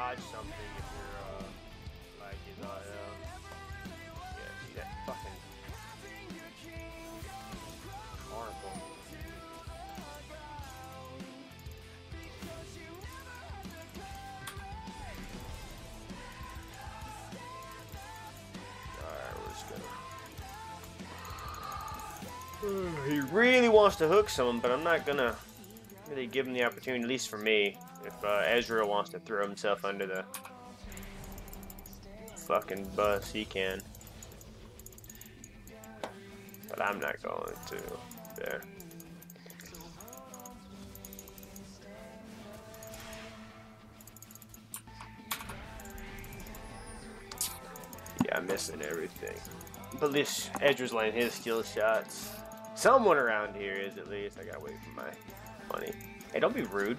dodge something if you're uh, like his IM. Yeah, see that fucking horrible. He really wants to hook someone, but I'm not gonna really give him the opportunity, at least for me. Uh, Ezreal wants to throw himself under the fucking bus, he can. But I'm not going to. There. Yeah, I'm missing everything. But this Edger's laying his skill shots. Someone around here is at least. I gotta wait for my money. Hey, don't be rude.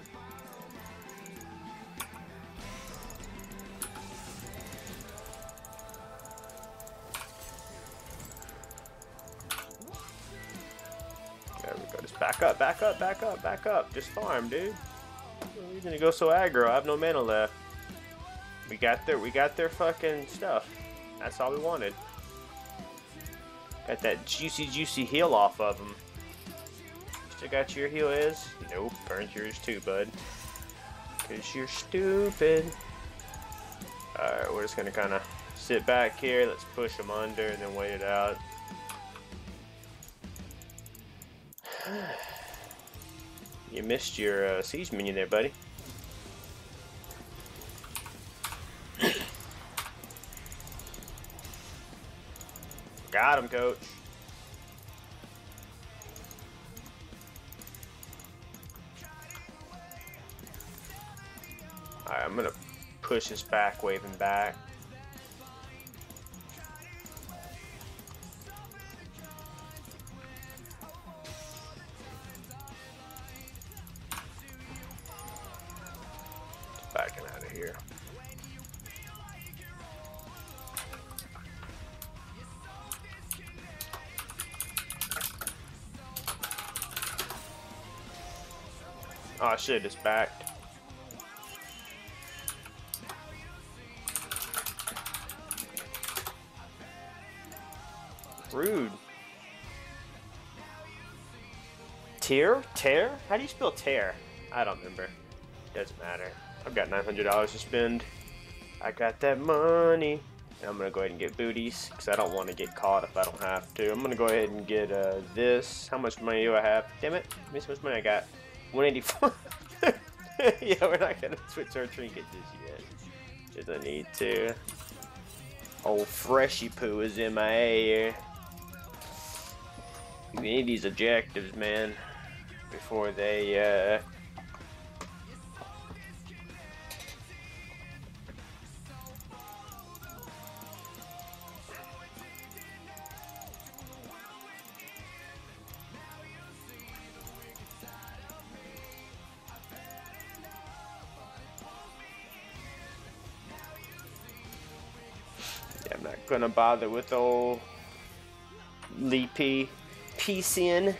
Back up, back up, back up. Just farm, dude. You're gonna go so aggro. I have no mana left. We got their, we got their fucking stuff. That's all we wanted. Got that juicy, juicy heal off of them. Still got your heal is? Nope, burns yours too, bud. Cause you're stupid. Alright, we're just gonna kinda sit back here, let's push them under and then wait it out. you missed your uh, siege minion there, buddy. Got him, coach. Alright, I'm gonna push this back, waving back. I should have just backed. Rude. Tear? Tear? How do you spell tear? I don't remember. Doesn't matter. I've got $900 to spend. I got that money. And I'm gonna go ahead and get booties because I don't want to get caught if I don't have to. I'm gonna go ahead and get uh, this. How much money do I have? Damn it! See how much money I got. 184. yeah, we're not gonna switch our trinket just yet. Just I need to. Old freshy poo is in my ear. We need these objectives, man, before they uh, gonna bother with old Leapy Peacein.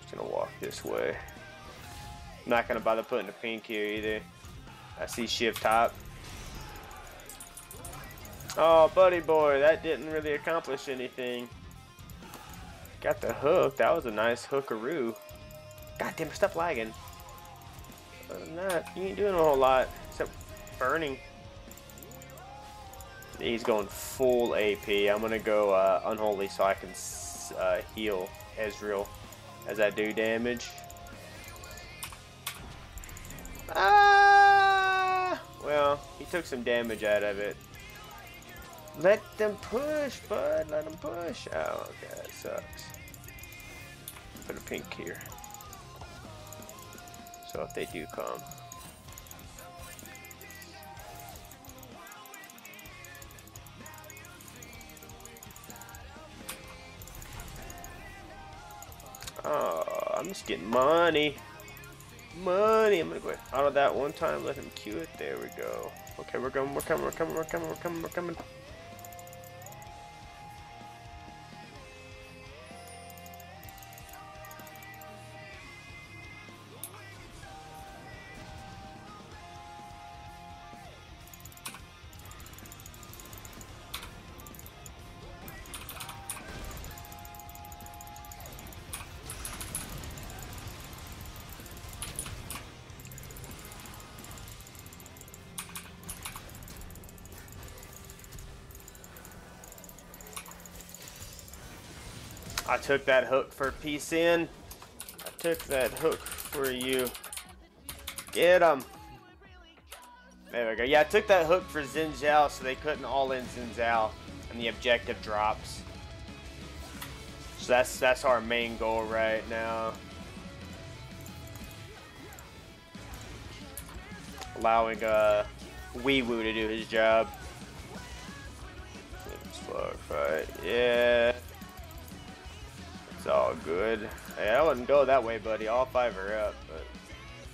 Just gonna walk this way. I'm not gonna bother putting a pink here either. I see shift top. Oh, buddy boy, that didn't really accomplish anything. Got the hook. That was a nice hookaroo. God damn, stop lagging. Other than that, you ain't doing a whole lot except burning. He's going full AP. I'm gonna go uh, unholy so I can uh, heal Ezreal as I do damage. Ah! Well, he took some damage out of it. Let them push, bud. Let them push. Oh, okay, that sucks. Put a pink here. So if they do come. Oh, I'm just getting money. Money. I'm gonna go out of that one time. Let him cue it. There we go. Okay, we're coming. We're coming. We're coming. We're coming. We're coming. We're coming. I took that hook for peace in. I took that hook for you. Get him. There we go. Yeah, I took that hook for Xin Zhao so they couldn't all in Xin Zhao and the objective drops. So that's that's our main goal right now. Allowing uh Weewoo to do his job. Fight. Yeah. Good. I wouldn't go that way, buddy. All five are up, but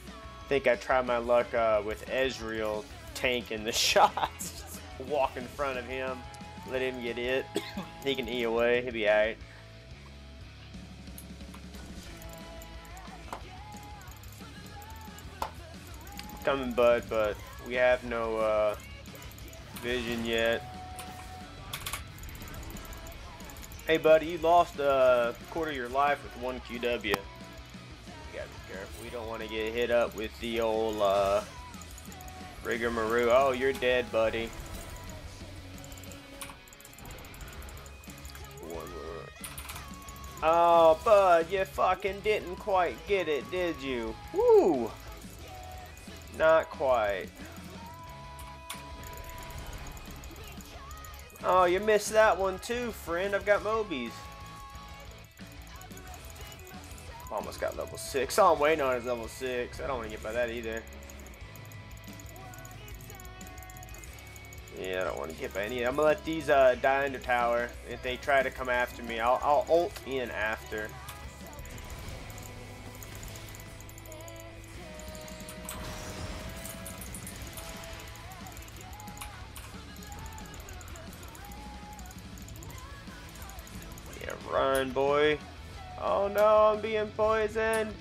I think I tried my luck uh, with Ezreal tanking the shots. walk in front of him, let him get it. he can E away. He'll be alright. Coming, bud, but we have no uh, vision yet. Hey, buddy, you lost a quarter of your life with one QW. You gotta be careful. We don't want to get hit up with the old uh, rigmarole. Oh, you're dead, buddy. Oh, bud, you fucking didn't quite get it, did you? Woo! Not quite. Oh, you missed that one too, friend. I've got Mobies. Almost got level 6. All I'm waiting on is level 6. I don't want to get by that either. Yeah, I don't want to get by any. I'm going to let these uh, die the tower. If they try to come after me, I'll, I'll ult in after. Run, boy. Oh no, I'm being poisoned.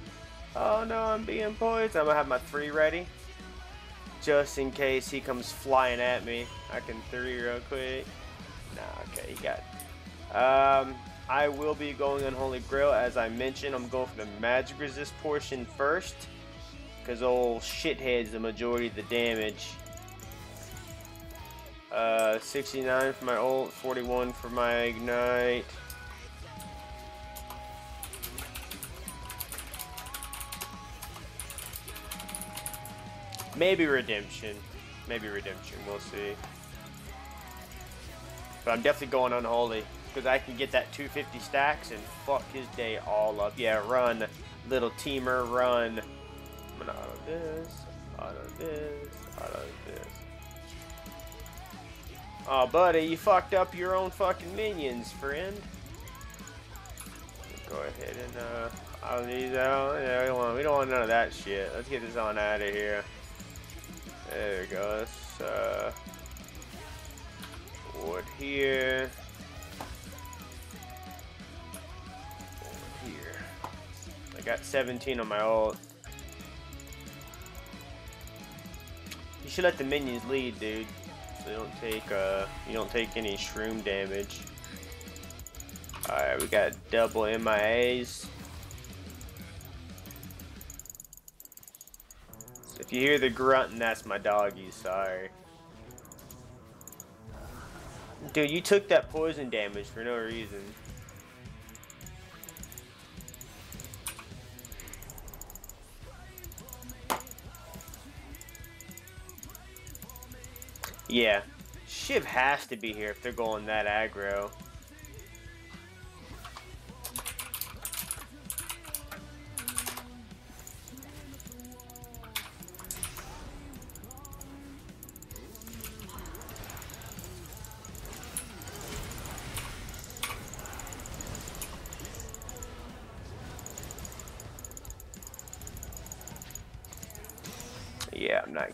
Oh no, I'm being poisoned. I'm gonna have my three ready. Just in case he comes flying at me. I can three real quick. Nah, okay, he got. Um, I will be going Unholy Grail. As I mentioned, I'm going for the magic resist portion first. Because old shithead's the majority of the damage. Uh, 69 for my ult, 41 for my ignite. Maybe redemption. Maybe redemption. We'll see. But I'm definitely going unholy. Because I can get that 250 stacks and fuck his day all up. Yeah, run. Little Teemo, run. I'm gonna auto this, auto this, auto this. Oh, buddy, you fucked up your own fucking minions, friend. Go ahead and, uh, I'll these out. Yeah, we don't, want, we don't want none of that shit. Let's get this on out of here. There we go. Let's uh, wood here. Here. I got 17 on my ult. You should let the minions lead, dude. So you don't take uh, you don't take any shroom damage. Alright, we got double MIAs. If you hear the grunting, that's my doggy, sorry. Dude, you took that poison damage for no reason. Yeah. Shiv has to be here if they're going that aggro.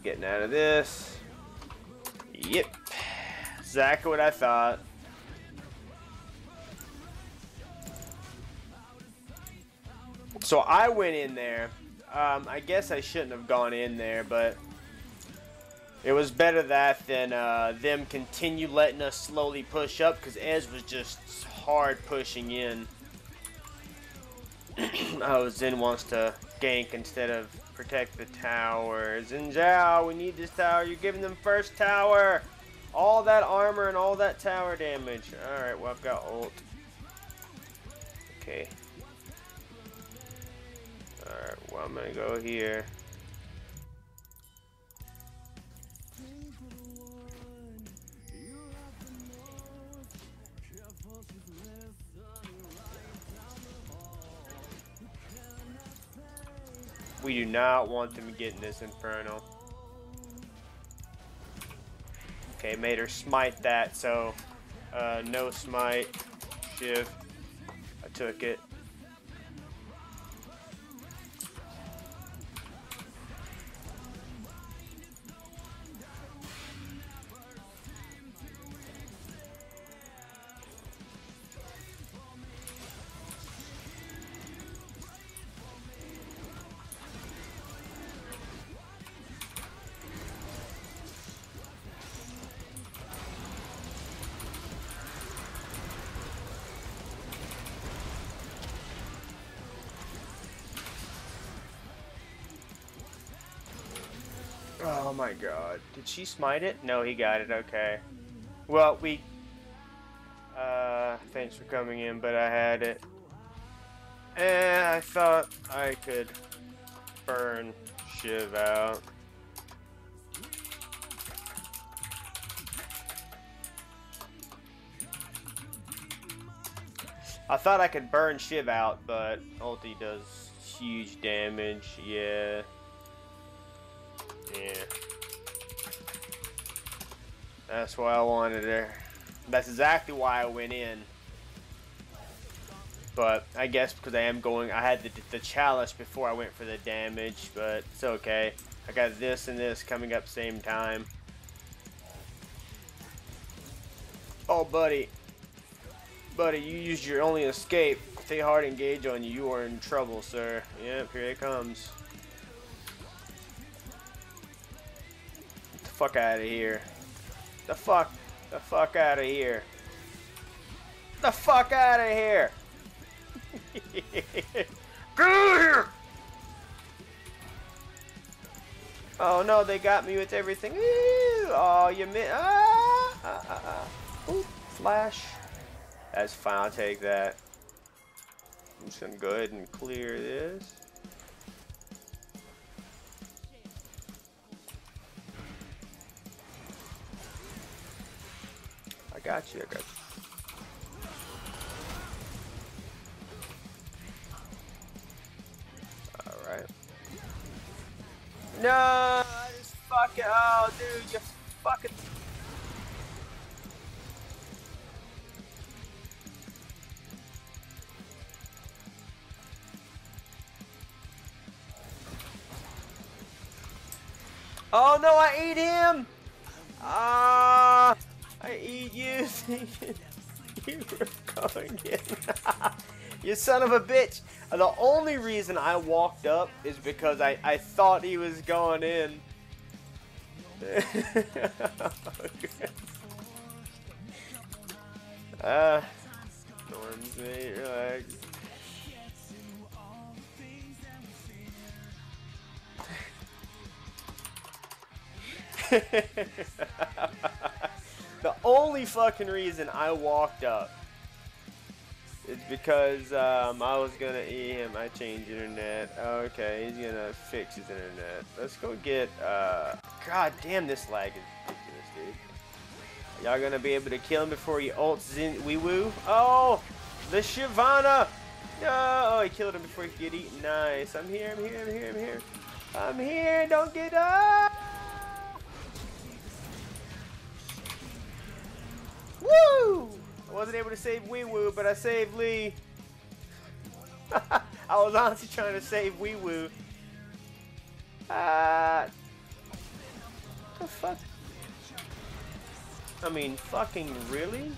Getting out of this. Yep. Exactly what I thought. So I went in there. Um, I guess I shouldn't have gone in there, but it was better that than uh, them continue letting us slowly push up because Ez was just hard pushing in. oh, Xin wants to gank instead of protect the towers. And Zhao, we need this tower. You're giving them first tower. All that armor and all that tower damage. Alright, well, I've got ult. Okay. Alright, well I'm gonna go here. We do not want them getting this Inferno. Okay, made her smite that, so uh, no smite, shiv. I took it. God. Did she smite it? No, he got it. Okay. Well, we... Uh, thanks for coming in, but I had it. And I thought I could burn Shiv out. I thought I could burn Shiv out, but ulti does huge damage. Yeah. Yeah. That's why I wanted her. That's exactly why I went in. But I guess because I am going, I had the, the chalice before I went for the damage, but it's okay. I got this and this coming up same time. Oh, buddy. Buddy, you used your only escape. If they hard engage on you, you are in trouble, sir. Yep, here it comes. Get the fuck out of here. The fuck, the fuck out of here. The fuck out of here. Get out of here. Oh no, they got me with everything. Oh, you missed. Ah, ah, ah, ah. Ooh, flash. That's fine, I'll take that. I'm just gonna go ahead and clear this. Got you, I got you. No! I just. Oh, dude, you fucking. Oh no, I ate him! Ah! Uh... Eat you thinking you in. you son of a bitch. The only reason I walked up is because I, I thought he was going in. Uh, Storm's mate, relax. The only fucking reason I walked up is because um, I was gonna eat him. I changed internet. Okay, he's gonna fix his internet. Let's go get. Uh, God damn, this lag is ridiculous, dude. Y'all gonna be able to kill him before he ults Xin Wee Woo? Oh, the Shyvana! No, oh, he killed him before he could get eaten. Nice. I'm here. I'm here. I'm here. I'm here. I'm here. Don't get up. Woo! I wasn't able to save Wee Woo, but I saved Lee. I was honestly trying to save Wee Woo. Uh, the fuck? I mean, fucking really?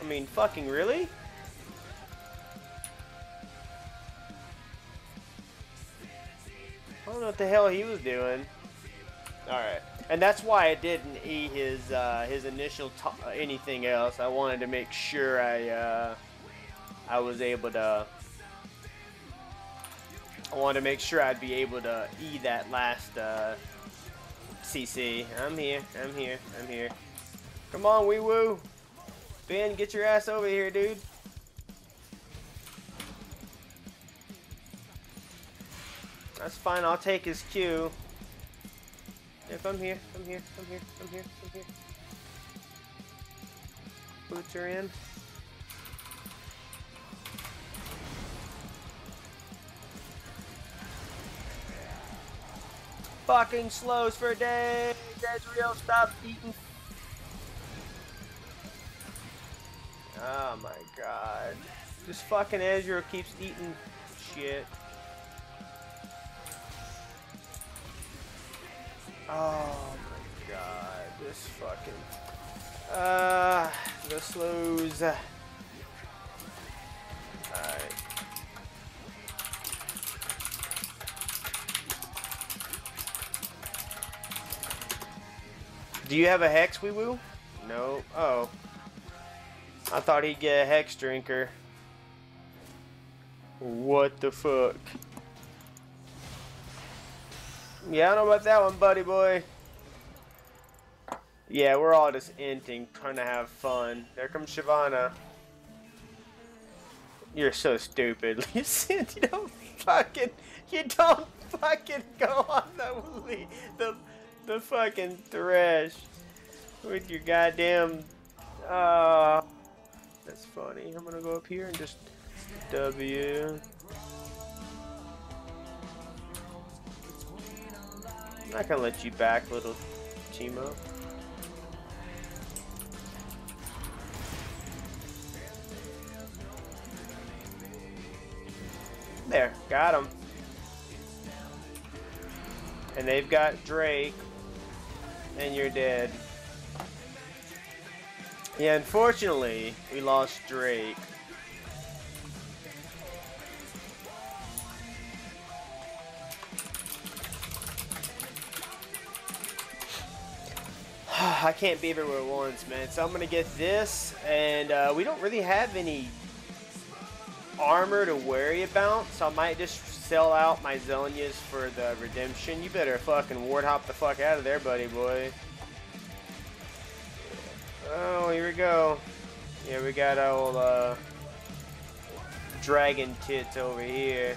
I mean, fucking really? Know what the hell he was doing. Alright. And that's why I didn't eat his uh, his initial anything else. I wanted to make sure I uh, I was able to I wanted to make sure I'd be able to E that last uh, CC. I'm here, I'm here, I'm here. Come on, wee woo. Ben, get your ass over here, dude. That's fine, I'll take his cue. Yeah, come here, come here, come here, come here, come here. Boots are in. Fucking slows for days. Ezreal, stop eating. Oh my god. This fucking Ezreal keeps eating shit. Oh my god. This fucking. Uh, the slows. Alright. Do you have a hex, wee woo? No. Oh. I thought he'd get a hex drinker. What the fuck? Yeah, I don't know about that one, buddy boy. Yeah, we're all just inting, trying to have fun. There comes Shyvana. You're so stupid. Listen, you don't fucking, you don't fucking go on the, the the fucking thresh with your goddamn. Uh, that's funny. I'm gonna go up here and just W. I'm not gonna let you back, little Teemo. There, got him. And they've got Drake and you're dead. Yeah, unfortunately, we lost Drake. I can't be everywhere once, man. So I'm gonna get this, and uh, we don't really have any armor to worry about, so I might just sell out my Zhonya's for the redemption. You better fucking ward hop the fuck out of there, buddy boy. Oh, here we go. Yeah, we got our old uh, dragon tits over here.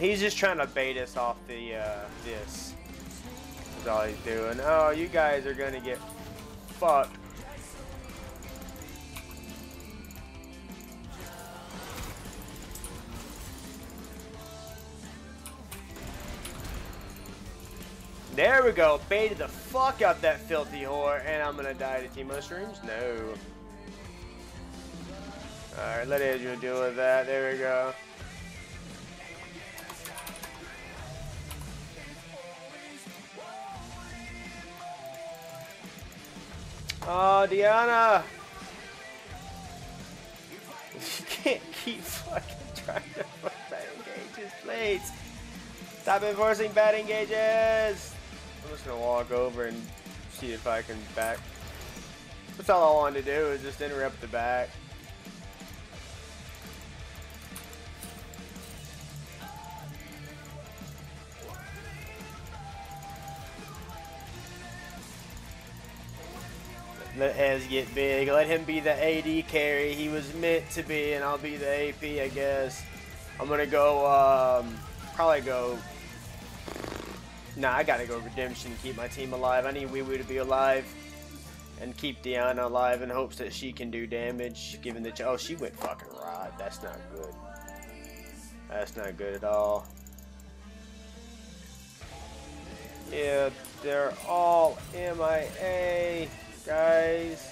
He's just trying to bait us off the, uh, this. That's all he's doing. Oh, you guys are gonna get fucked. There we go. Baited the fuck out that filthy whore. And I'm gonna die to Team Mushrooms? No. Alright, let Ezreal deal with that. There we go. Oh, Diana! You can't keep fucking trying to put bad engages, please! Stop enforcing bad engages! I'm just gonna walk over and see if I can back. That's all I wanted to do is just interrupt the back. Let Ez get big. Let him be the AD carry. He was meant to be, and I'll be the AP, I guess. I'm gonna go, um, probably go. Nah, I gotta go Redemption keep my team alive. I need Wee Woo to be alive and keep Diana alive in hopes that she can do damage. Given the oh, she went fucking rod. That's not good. That's not good at all. Yeah, they're all MIA guys.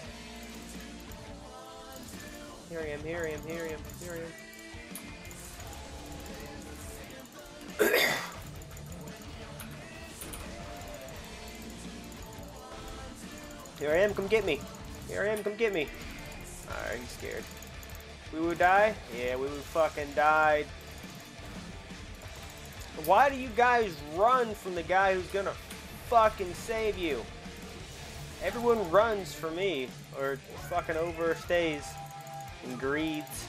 Here I am, here I am, here I am, here I am. here I am, come get me. Here I am, come get me. Alright, he's scared. We would die? Yeah, we would fucking died. Why do you guys run from the guy who's gonna fucking save you? Everyone runs for me, or fucking overstays and greeds.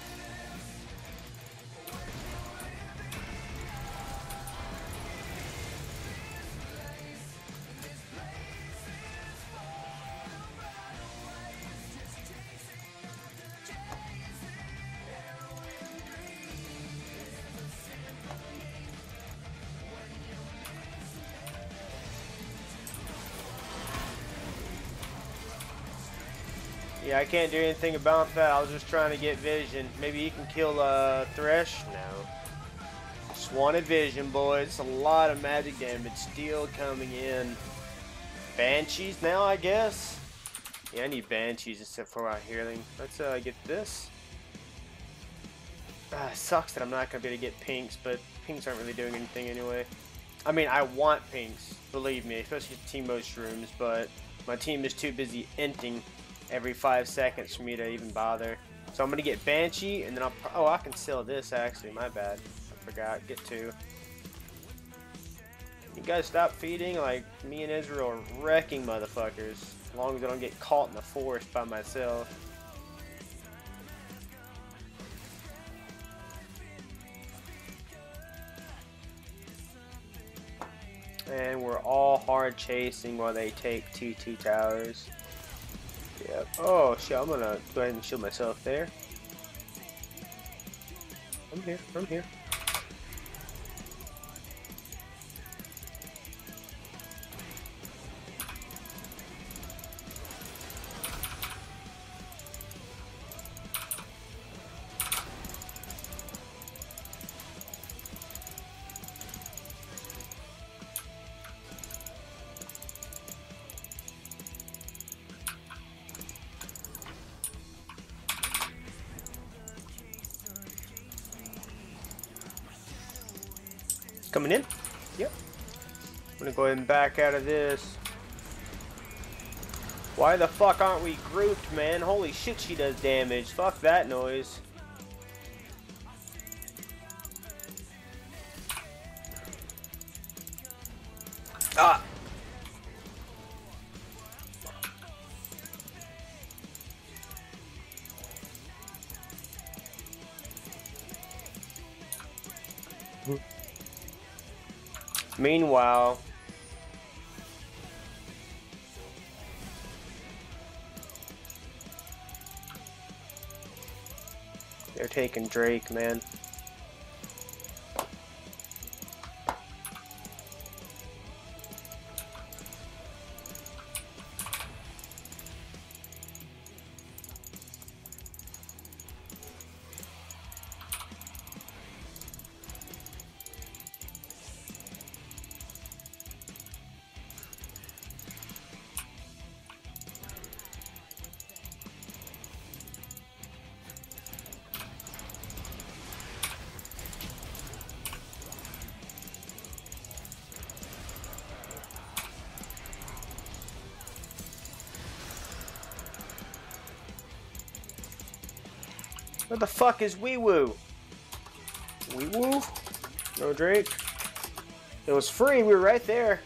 Yeah, I can't do anything about that. I was just trying to get vision. Maybe he can kill uh, Thresh? No. Just wanted vision, boys. It's a lot of magic damage still coming in. Banshees now, I guess? Yeah, I need Banshees except for our Healing. Let's uh, get this. Uh, sucks that I'm not going to be able to get pinks, but pinks aren't really doing anything anyway. I mean, I want pinks, believe me, especially Teemo shrooms, but my team is too busy inting every five seconds for me to even bother. So I'm gonna get Banshee, and then I'll. Oh, I can sell this actually. My bad. I forgot. Get two. You guys stop feeding? Like me and Ezreal are wrecking motherfuckers. As long as I don't get caught in the forest by myself. And we're all hard chasing while they take two two towers. Oh shit, I'm gonna go ahead and shield myself there. I'm here, I'm here. Go and back out of this. Why the fuck aren't we grouped, man? Holy shit, she does damage. Fuck that noise. Ah! Meanwhile, taking Drake, man. Where the fuck is Wee Woo? Wee Woo? No Drake? It was free, we were right there.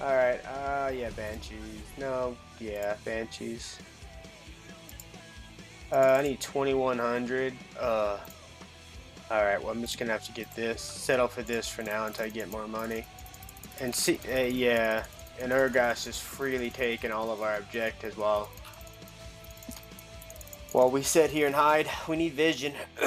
Alright, uh, yeah, Banshees. No, yeah, Banshees. Uh, I need 2100. Uh, alright, well, I'm just gonna have to get this. Settle for this for now until I get more money. And see, uh, yeah, and Urgot is freely taking all of our objectives while while we sit here and hide, we need vision.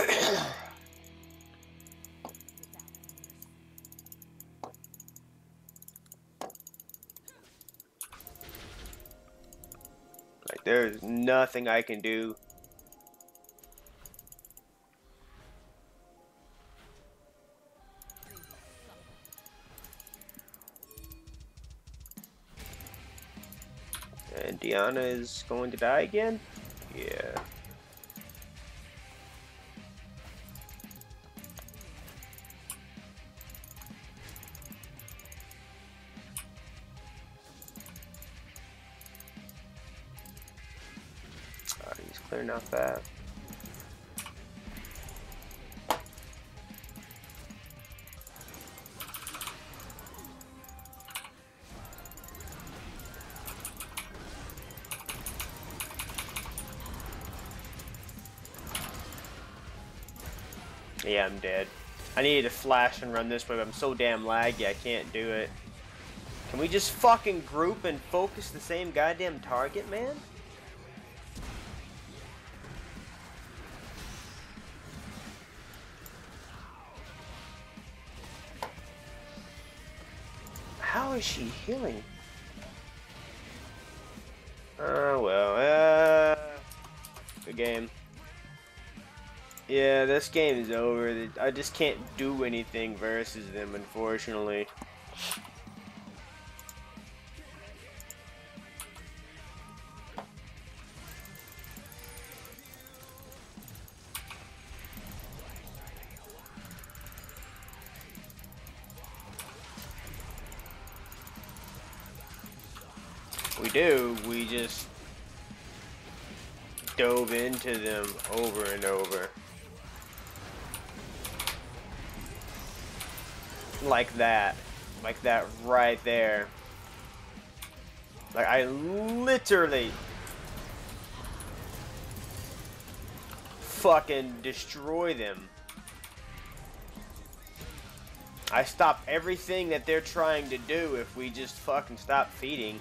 like there's nothing I can do. And Diana is going to die again? Yeah. He's clearing out that. Yeah, I'm dead. I needed to flash and run this way, but I'm so damn laggy I can't do it. Can we just fucking group and focus the same goddamn target, man? How is she healing? This game is over. I just can't do anything versus them, unfortunately. We do, we just dove into them over and over. Like that. Like that right there. Like I literally fucking destroy them. I stop everything that they're trying to do if we just fucking stop feeding.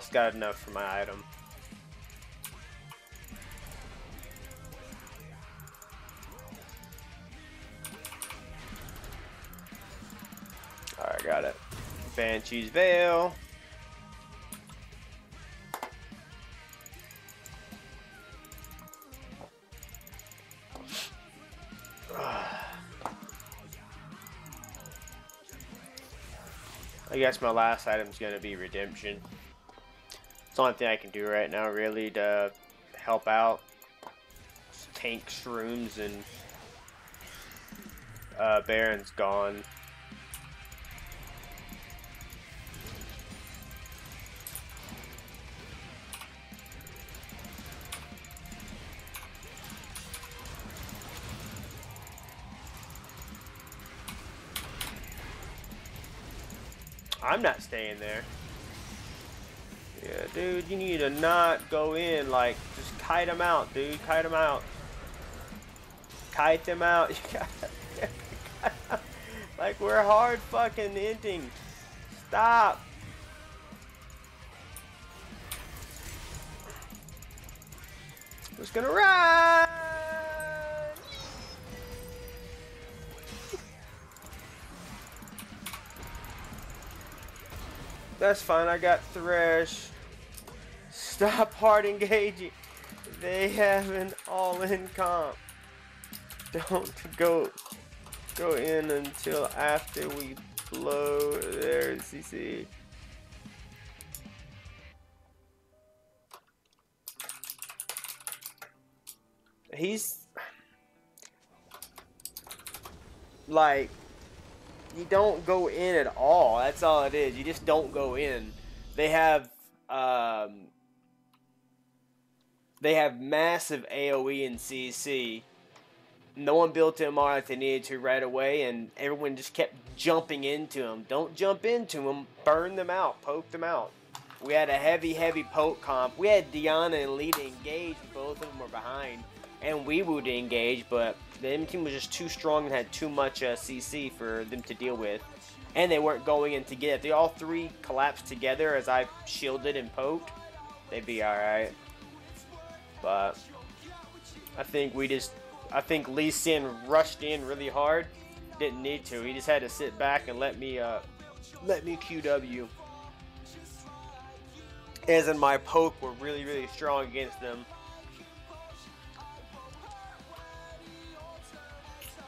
Almost got enough for my item. Alright, got it. Banshee's Veil. I guess my last item is going to be Redemption. It's the only thing I can do right now, really, to help out. Tank shrooms and uh, Baron's gone. I'm not staying there. Yeah, dude, you need to not go in. Like, just kite them out, dude. Kite them out. Kite them out. like, we're hard fucking inting. Stop. Just gonna ride. That's fine, I got Thresh. Stop hard engaging. They have an all-in comp. Don't go go in until after we blow their CC. He's like you don't go in at all. That's all it is. You just don't go in. They have um, they have massive AOE and CC. No one built on if they needed to right away, and everyone just kept jumping into them. Don't jump into them. Burn them out. Poke them out. We had a heavy, heavy poke comp. We had Diana and Lee Lita engaged. Both of them were behind. And we would engage, but the enemy team was just too strong and had too much uh, CC for them to deal with. And they weren't going in to get it. They all three collapsed together as I shielded and poked. They'd be alright. But I think we just I think Lee Sin rushed in really hard. Didn't need to. He just had to sit back and let me uh let me QW. Ez in my poke were really, really strong against them.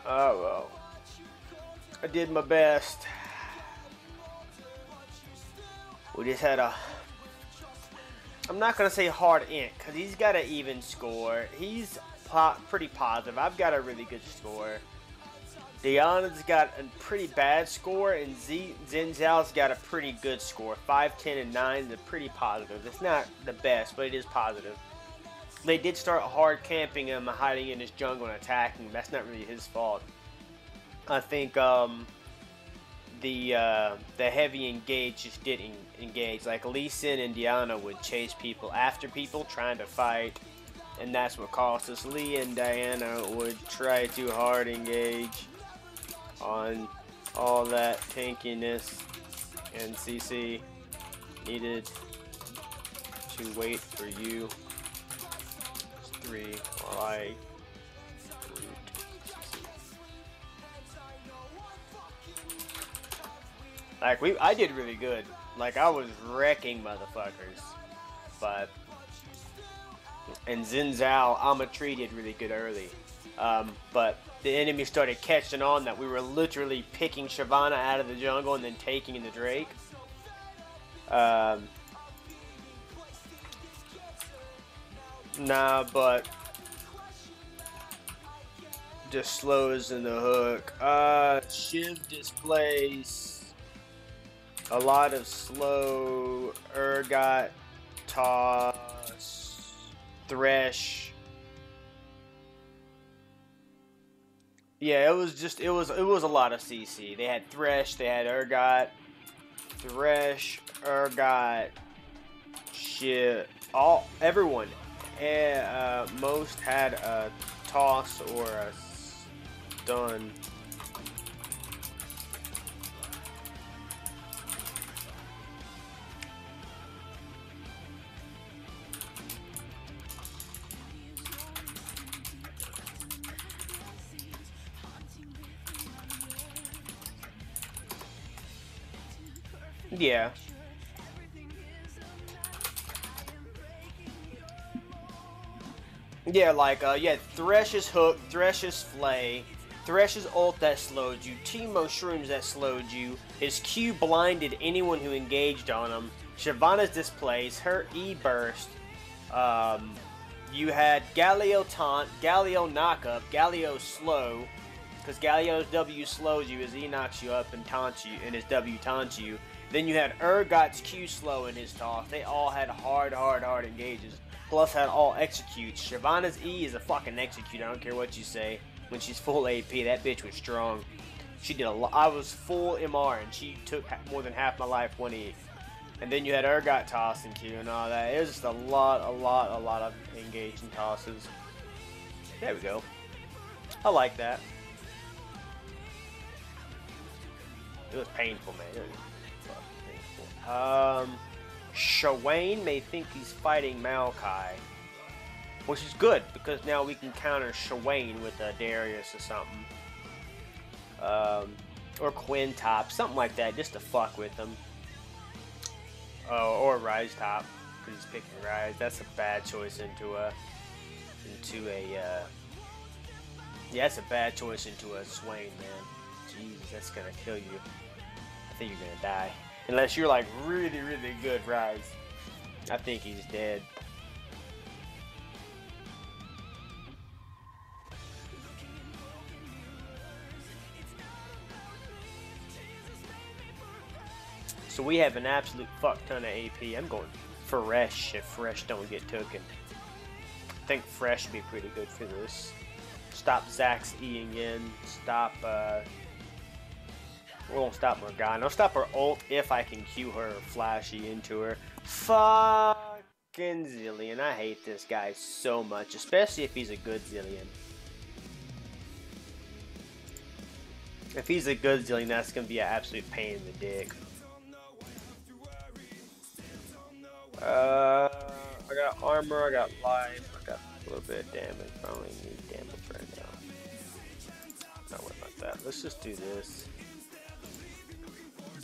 Oh well. I did my best. We just had a. I'm not gonna say hard int because he's got an even score. He's po pretty positive. I've got a really good score. Diana's got a pretty bad score, and Z Xin Zhao's got a pretty good score. 5, 10, and 9 is pretty positive. It's not the best, but it is positive. They did start hard camping him, hiding in his jungle and attacking. That's not really his fault. I think um, the uh, the heavy engage just didn't engage. Like Lee Sin and Diana would chase people after people trying to fight, and that's what caused us. Lee and Diana would try to hard engage on all that tankiness, and CC needed to wait for you. Three I Like we, I did really good. Like I was wrecking motherfuckers, but and Xin Zhao, Amatri did really good early. Um, but the enemy started catching on that we were literally picking Shyvana out of the jungle and then taking in the Drake. Um, nah, but just slows in the hook. Uh, Shiv displays a lot of slow Urgot toss thresh. Yeah it was just it was it was a lot of cc they had thresh they had Urgot thresh Urgot shit all everyone uh, most had a toss or a stun Yeah. Yeah, like, uh, yeah, Thresh's hook, Thresh's flay, Thresh's ult that slowed you, Teemo Shrooms that slowed you, his Q blinded anyone who engaged on him, Shyvana's displays, her E burst, um, you had Galio taunt, Galio knockup, Galio slow, because Galio's W slows you as he knocks you up and taunts you, and his W taunts you. Then you had Urgot's Q slow in his toss. They all had hard, hard, hard engages. Plus had all executes. Shyvana's E is a fucking execute. I don't care what you say. When she's full AP, that bitch was strong. She did a lot. I was full MR and she took more than half my life one E. And then you had Urgot tossing Q and all that. It was just a lot, a lot, a lot of engaging tosses. There we go. I like that. It was painful, man. Um, Swain may think he's fighting Maokai, which is good because now we can counter Swain with a Darius or something. Um, or Quinn top, something like that, just to fuck with him. Oh, or Ryze top, because he's picking Ryze. That's a bad choice into a into a. Uh, yeah, that's a bad choice into a Swain, man. Jesus, that's gonna kill you. I think you're gonna die. Unless you're like really, really good, Ryze. I think he's dead. So we have an absolute fuck ton of AP. I'm going Thresh if Thresh don't get taken. I think Thresh would be pretty good for this. Stop Zax eating in. Stop uh, won't stop Morgana. I'll stop her ult if I can cue her flashy into her. Fucking Zilean. I hate this guy so much, especially if he's a good Zilean. If he's a good Zilean, that's going to be an absolute pain in the dick. Uh, I got armor, I got life, I got a little bit of damage. Probably need damage right now. Not worry about that. Let's just do this.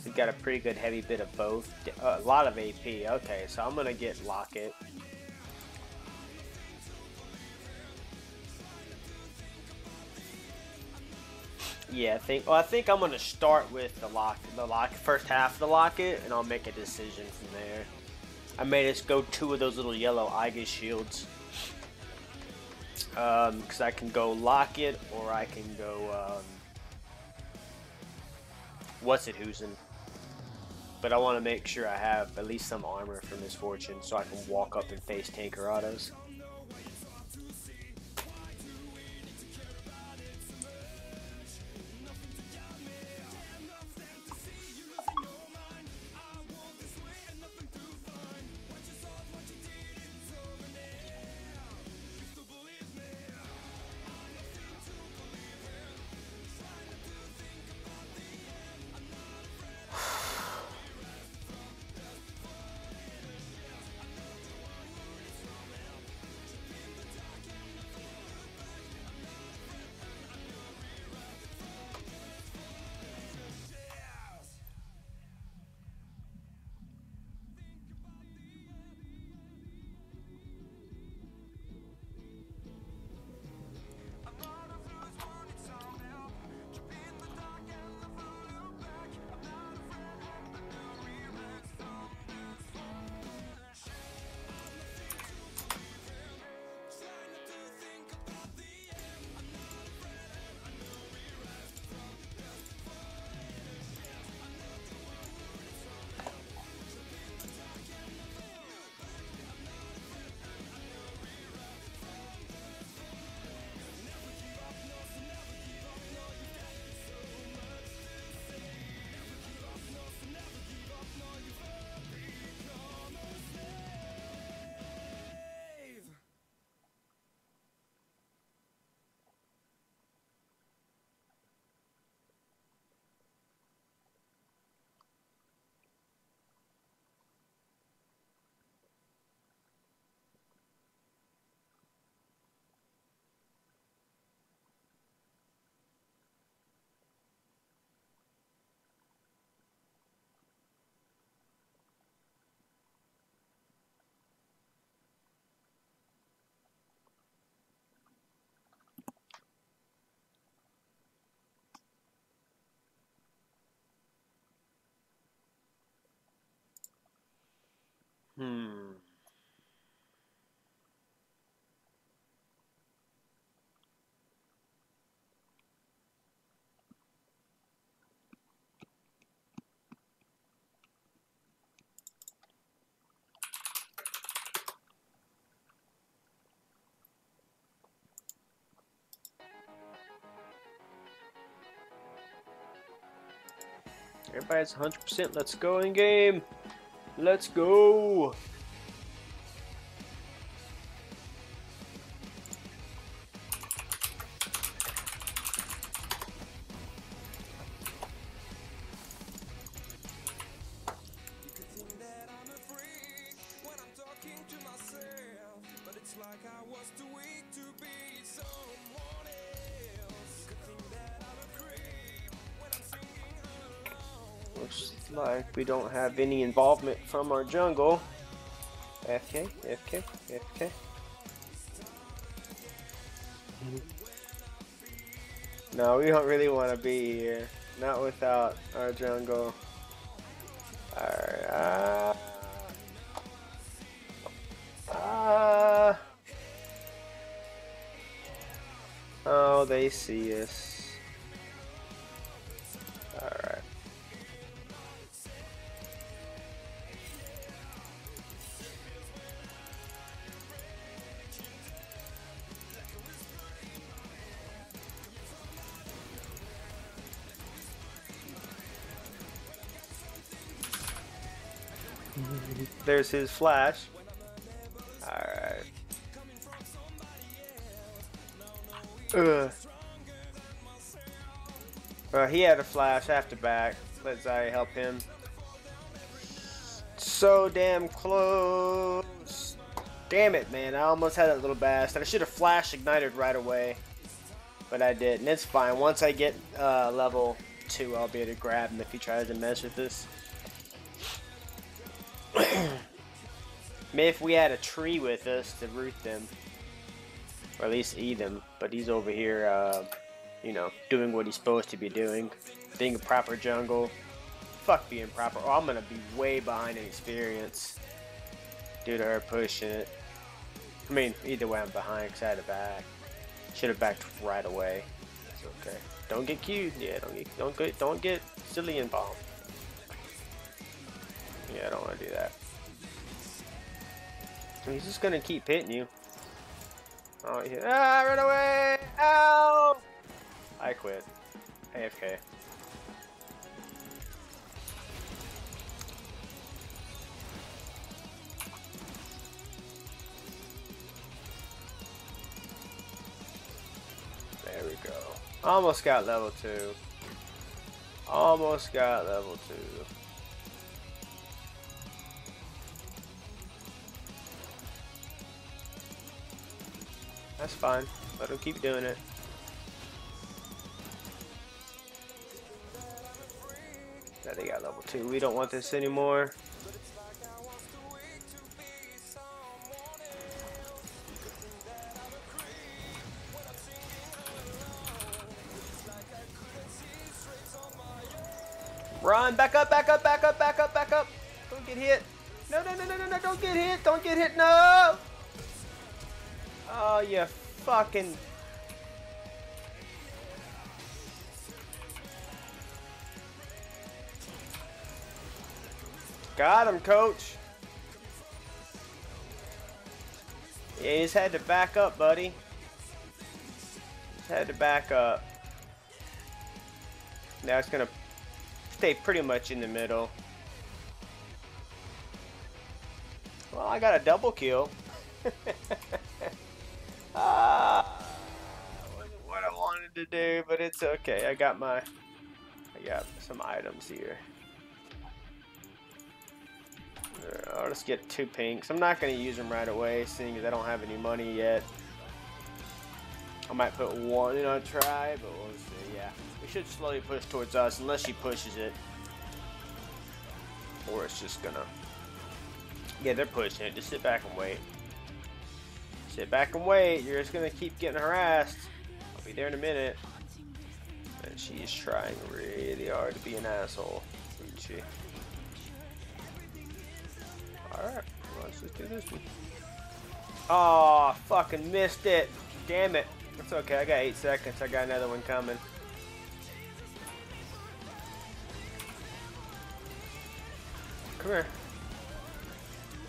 We've got a pretty good heavy bit of both. Uh, a lot of AP. Okay, so I'm going to get Locket. Yeah, I think. Well, I think I'm gonna start with the lock, the lock, first half of the locket, and I'll make a decision from there. I may just go two of those little yellow Aegis shields, um, because I can go locket or I can go um, what's it whoosing. But I want to make sure I have at least some armor for Miss Fortune so I can walk up and face Tankeradas. Hmm. Everybody's 100%. Let's go in game. Let's go. We don't have any involvement from our jungle. FK, FK, FK. no, we don't really want to be here. Not without our jungle. Alright, uh, uh, oh, they see us. There's his flash. Alright. Ugh. He had a flash after back. Let Zai help him. So damn close. Damn it, man. I almost had that little bastard. I should have flash ignited right away. But I didn't. It's fine. Once I get uh, level 2, I'll be able to grab him if he tries to mess with this. Maybe if we had a tree with us to root them. Or at least eat them. But he's over here, uh, you know, doing what he's supposed to be doing. Being a proper jungle. Fuck being proper. Oh, I'm gonna be way behind in experience. Due to her pushing it. I mean, either way I'm behind because I had to back. Should have backed right away. It's okay. Don't get cued. Yeah, don't get don't get don't get Zilean bomb. Yeah, I don't want to do that. He's just gonna keep hitting you. Oh yeah. Ah, run away! Ow! I quit. AFK. There we go. Almost got level 2. Almost got level 2. That's fine. Let him keep doing it. Now they got level 2. We don't want this anymore. Run! Back up, back up, back up, back up, back up! Don't get hit! No, no, no, no, no, no, don't get hit! Don't get hit! No! Oh, you fucking... Got him, coach. Yeah, he just had to back up, buddy. Had to back up. Now it's gonna stay pretty much in the middle. Well, I got a double kill. do, but it's okay. I got my, I got some items here. I'll just get two pinks. I'm not going to use them right away, seeing as I don't have any money yet. I might put one in on try, but we'll see. Yeah, we should slowly push towards us, unless she pushes it. Or it's just gonna... Yeah, they're pushing it. Just sit back and wait. Sit back and wait. You're just gonna keep getting harassed. I'll be there in a minute. She's trying really hard to be an asshole. Isn't she? Alright, let's just do this one. Oh, fucking missed it. Damn it. It's okay, I got 8 seconds. I got another one coming. Come here.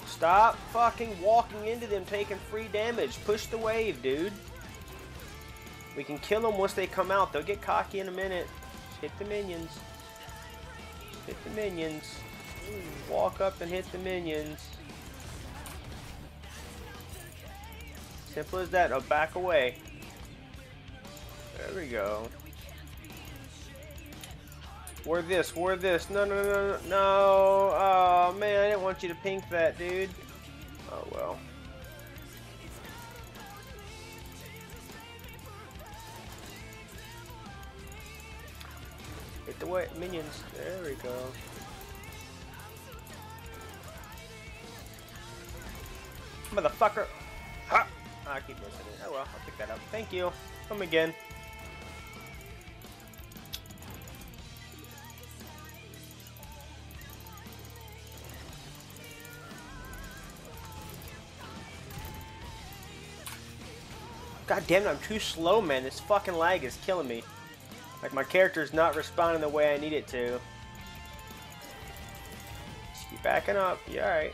Stop fucking walking into them taking free damage. Push the wave, dude. We can kill them once they come out. They'll get cocky in a minute. Hit the minions. Hit the minions. Walk up and hit the minions. Simple as that. Oh, back away. There we go. Wear this, wear this. No, no, no, no, no. Oh, man, I didn't want you to pink that, dude. Oh, well. Hit the way, minions. There we go. Motherfucker. Ha! I keep missing it. Oh well, I'll pick that up. Thank you. Come again. God damn it, I'm too slow, man. This fucking lag is killing me. Like, my character's not responding the way I need it to. Just keep backing up. You alright?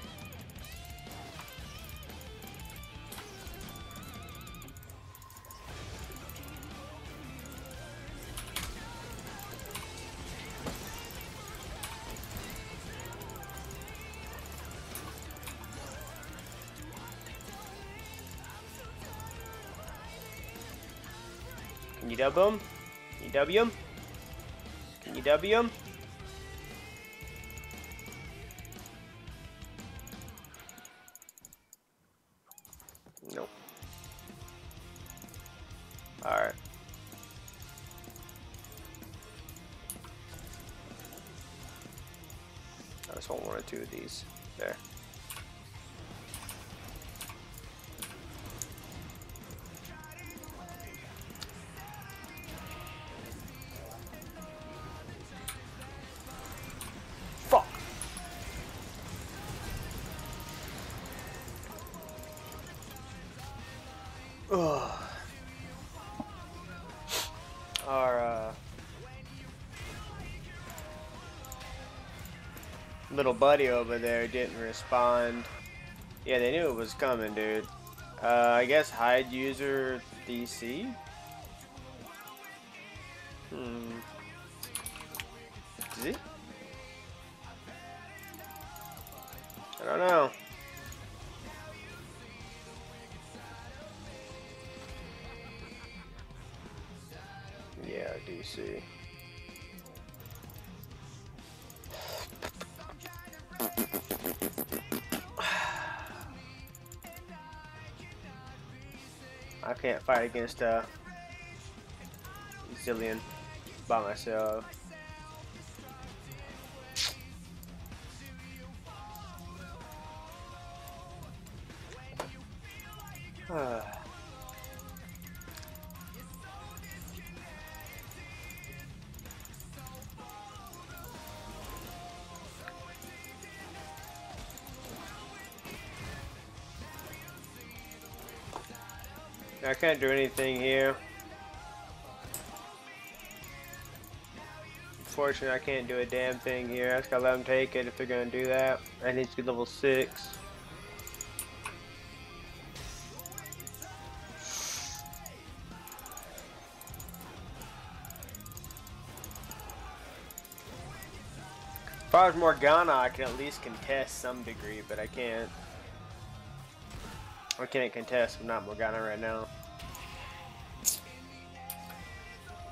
Can you W him? You W him? Can you W him? Nope. Alright. I just want one or two of these. There. Little buddy over there didn't respond. Yeah, they knew it was coming, dude. Uh, I guess hide user DC? Can't fight against uh Zilean by myself. Can't do anything here. Unfortunately, I can't do a damn thing here. I just gotta let them take it if they're gonna do that. I need to get level 6. If I was Morgana, I could at least contest some degree, but I can't. I can't contest. I'm not Morgana right now.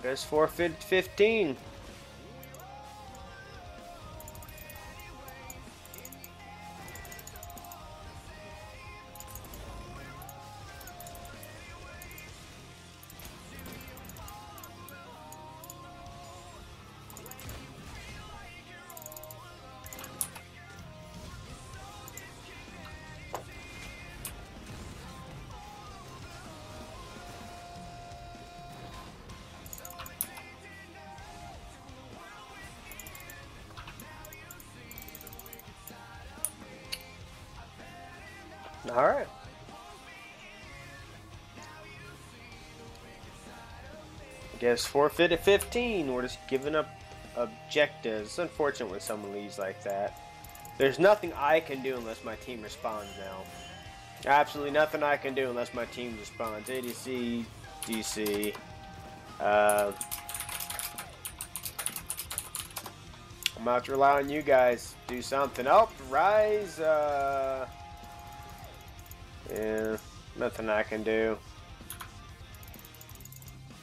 There's 415. I guess forfeit at 15. We're just giving up objectives. It's unfortunate when someone leaves like that. There's nothing I can do unless my team responds now. Absolutely nothing I can do unless my team responds. ADC, DC. Uh, I'm out to rely on you guys. Do something. Oh, Ryze. Uh, yeah, nothing I can do.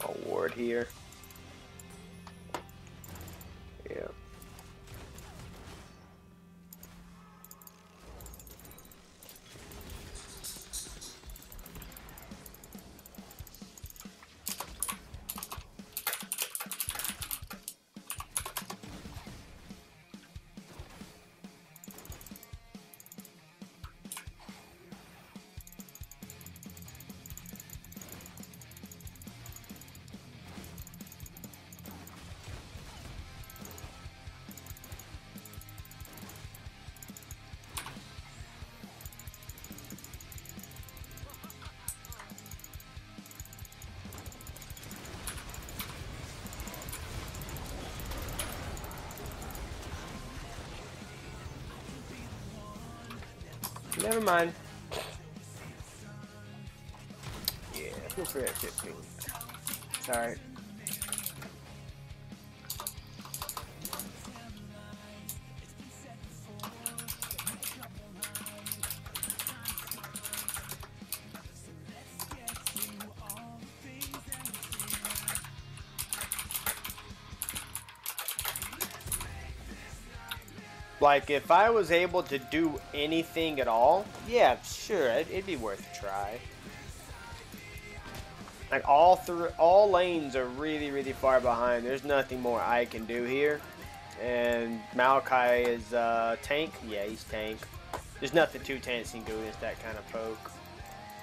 A ward here. Yeah. Never mind. Yeah, feel free at 15. Sorry. Like, if I was able to do anything at all, yeah, sure, it'd, it'd be worth a try. Like, all through, all lanes are really, really far behind. There's nothing more I can do here. And Maokai is uh, tank. Yeah, he's tank. There's nothing too do against that kind of poke.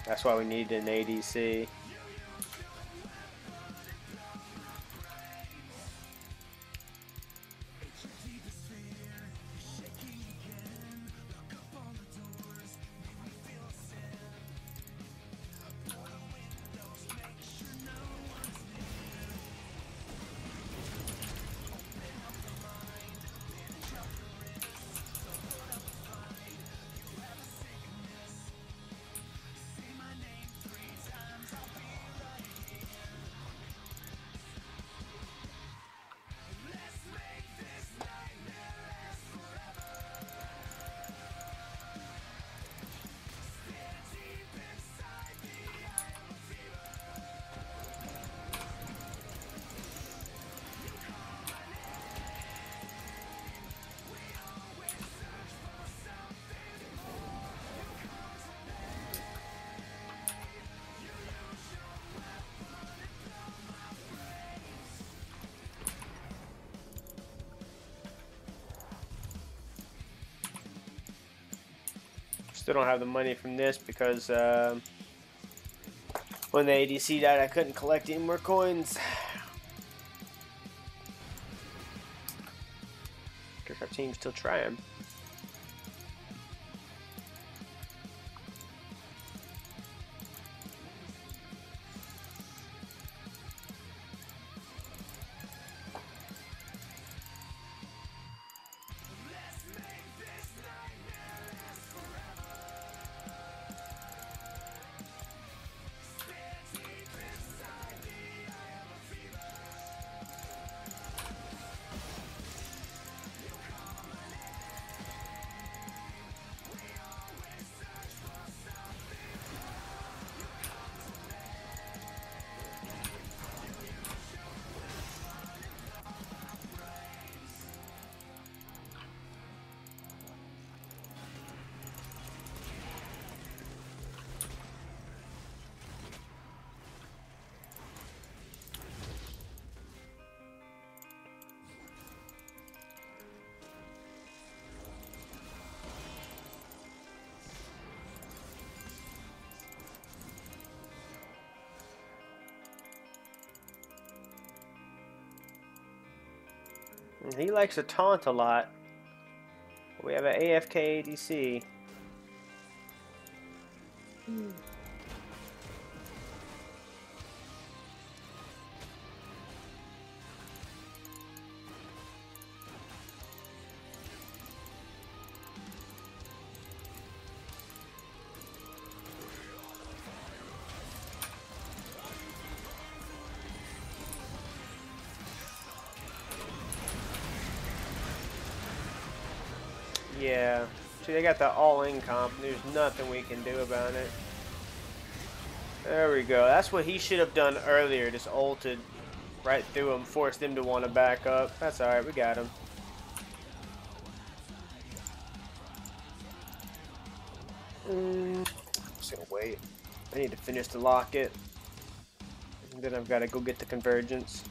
That's why we need an ADC. Still don't have the money from this because um, when the ADC died, I couldn't collect any more coins. Guess our team's still trying. He likes to taunt a lot. We have an AFK ADC. Yeah. See, they got the all-in comp. There's nothing we can do about it. There we go. That's what he should have done earlier. Just ulted right through him. Forced him to want to back up. That's alright. We got him. Mm, just gonna wait. I need to finish the locket. And then I've got to go get the convergence.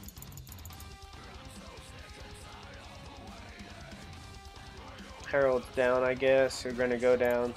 Herald's down, I guess. We're gonna go down.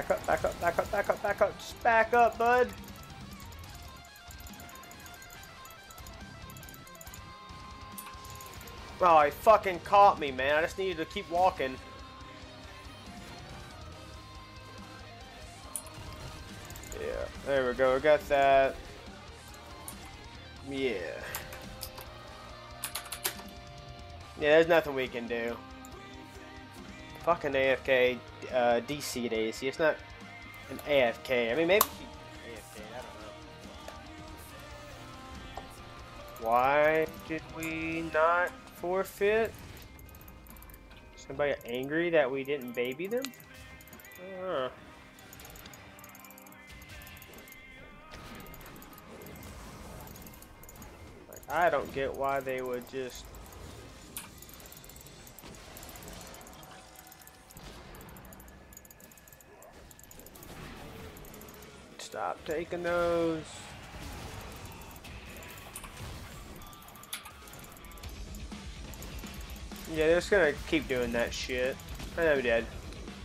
Back up, back up, back up, back up, back up. Just back up, bud. Oh, he fucking caught me, man. I just needed to keep walking. Yeah, there we go. We got that. Yeah. Yeah, there's nothing we can do. Fucking AFK uh, DC at AC. It's not an AFK. I mean, maybe AFK. I don't know. Why did we not forfeit? Somebody angry that we didn't baby them? Uh. I don't get why they would just Taking those. Yeah, they're just gonna keep doing that shit. I know, Dad.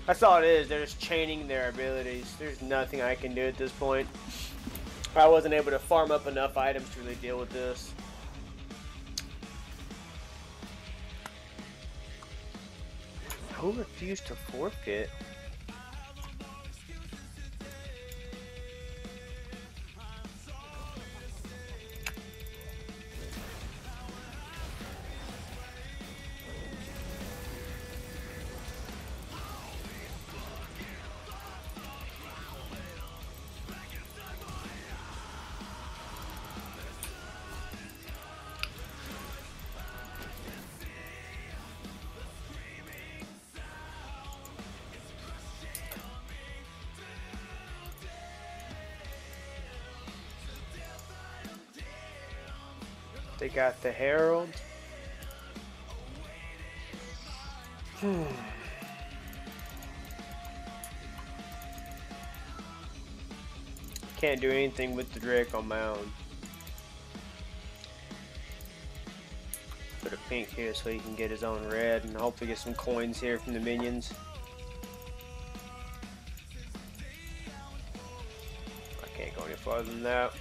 That's all it is. They're just chaining their abilities. There's nothing I can do at this point. I wasn't able to farm up enough items to really deal with this. Who refused to forfeit? They got the Herald. Can't do anything with the Drake on my own. Put a pink here so he can get his own red and hopefully get some coins here from the minions. I can't go any farther than that.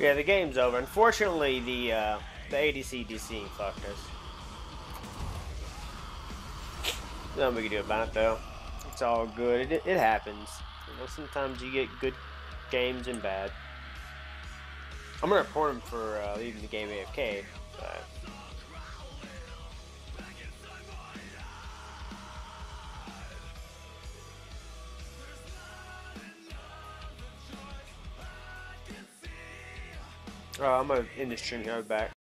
Yeah, the game's over. Unfortunately, the uh, the ADC DC fucked us. Nothing we can do about it though. It's all good. It, it happens. You know, sometimes you get good games and bad. I'm gonna report him for uh, leaving the game AFK, Uh, I'm gonna end the stream here. I'll be back.